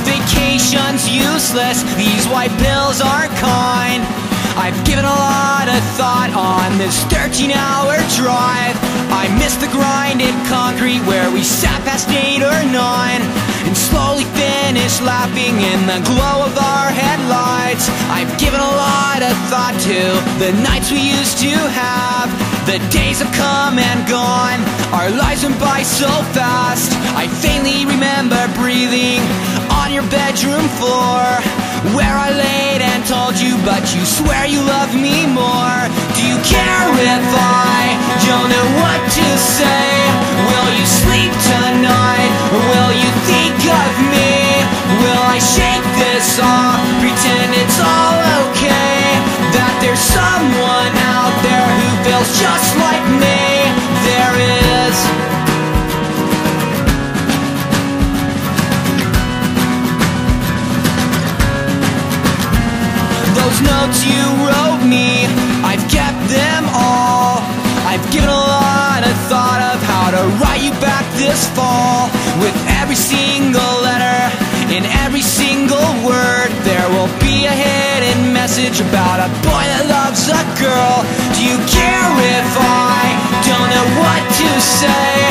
vacation's useless, these white pills aren't kind. I've given a lot of thought on this 13 hour drive. I miss the grinded concrete where we sat past 8 or 9 and slowly finished laughing in the glow of our headlights. I've given a lot of thought to the nights we used to have. The days have come and gone, our lives went by so fast. I floor where I laid and told you, but you swear you love me more. Do you care if I don't know what to say? Will you sleep tonight, will you think of me? Will I shake this off, pretend it's all okay? That there's someone out there who feels just like Those notes you wrote me, I've kept them all. I've given a lot of thought of how to write you back this fall. With every single letter, in every single word, there will be a hidden message about a boy that loves a girl. Do you care if I don't know what to say?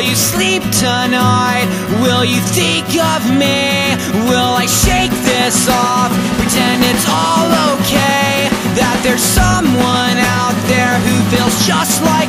Will you sleep tonight? Will you think of me? Will I shake this off? Pretend it's all okay? That there's someone out there who feels just like